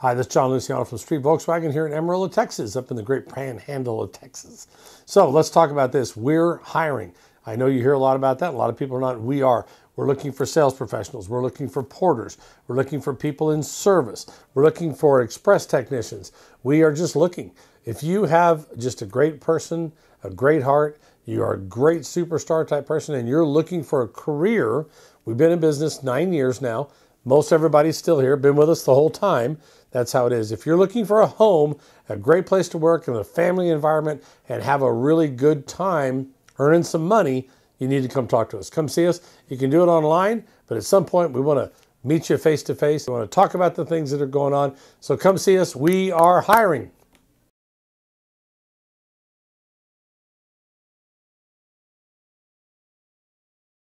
Hi, this is John Luciano from Street Volkswagen here in Amarillo, Texas, up in the great panhandle of Texas. So let's talk about this. We're hiring. I know you hear a lot about that. A lot of people are not. We are. We're looking for sales professionals. We're looking for porters. We're looking for people in service. We're looking for express technicians. We are just looking. If you have just a great person, a great heart, you are a great superstar type person, and you're looking for a career, we've been in business nine years now. Most everybody's still here, been with us the whole time. That's how it is. If you're looking for a home, a great place to work in a family environment, and have a really good time earning some money, you need to come talk to us. Come see us. You can do it online, but at some point we want to meet you face to face. We want to talk about the things that are going on. So come see us. We are hiring.